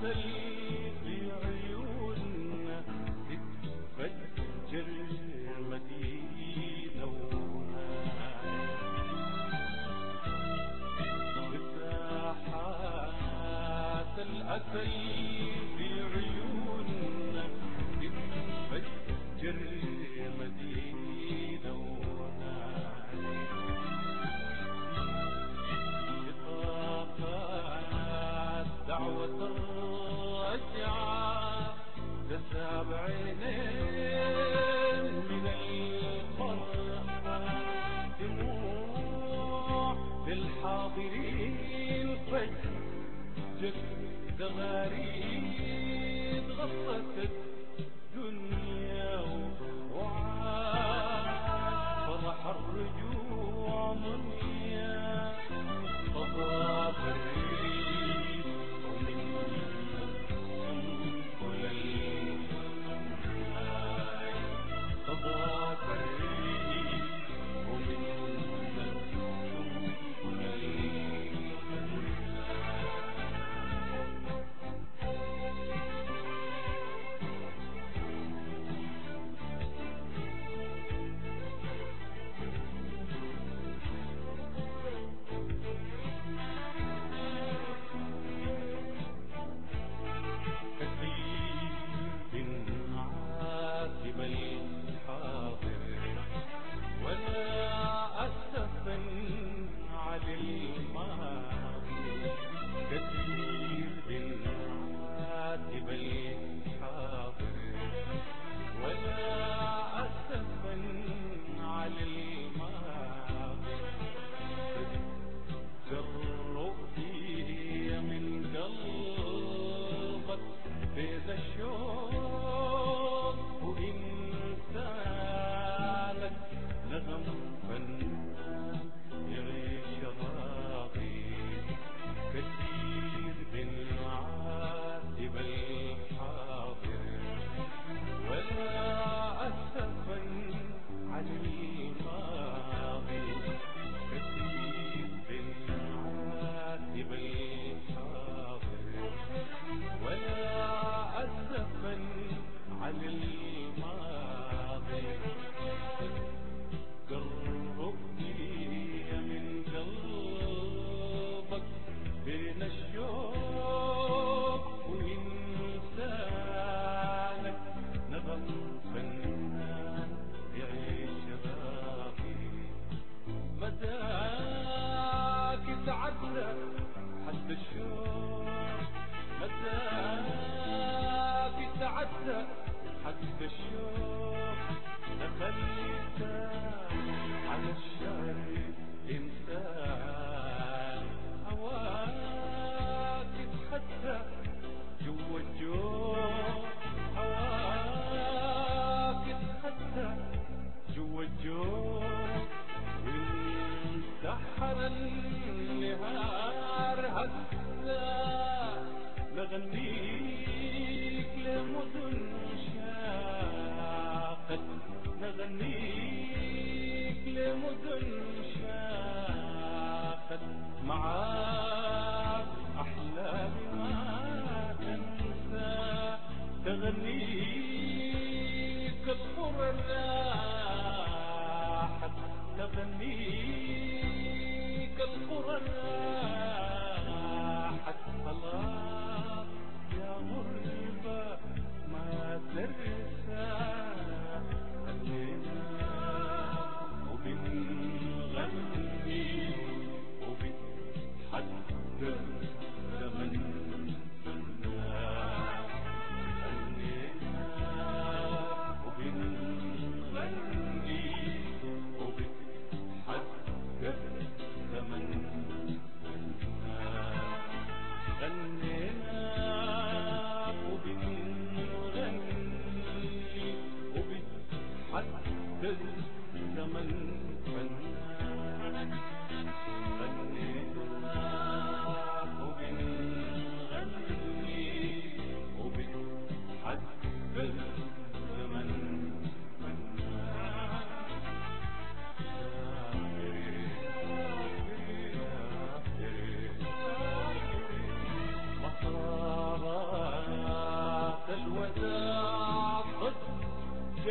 في عيوننا تتفجر مدينونا مساحات الأسير بالشوق مساك تعدى حسب الشوق لما اللسان على الشعر انسان هواك تحدى جوا الجوع هواك تحدى جوا الجوع وانسحر النهار النهار هسه بغني